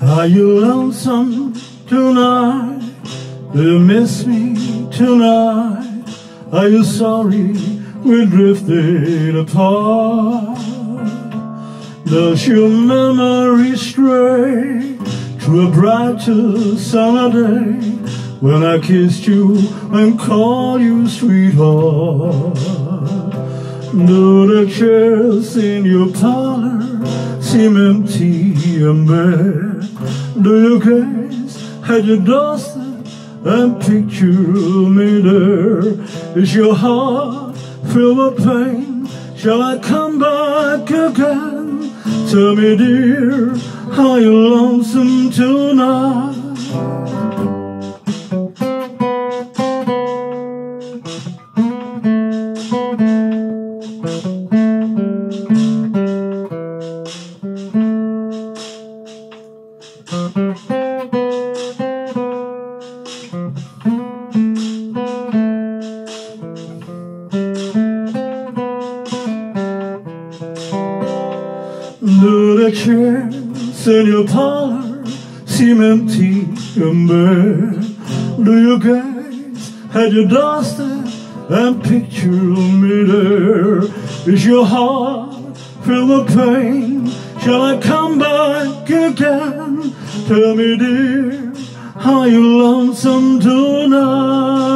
Are you lonesome tonight? Do you miss me tonight? Are you sorry we drifted apart? Does your memory stray to a brighter summer day when I kissed you and called you sweetheart? Do the chairs in your parlor seem empty and bare? Do you guess at your doorstep and picture me there? Is your heart filled with pain? Shall I come back again? Tell me, dear, are you lonesome tonight? Chairs in your parlor seem empty and bare? Do you gaze at your doorstep and picture me there? Is your heart filled with pain? Shall I come back again? Tell me, dear, are you lonesome tonight?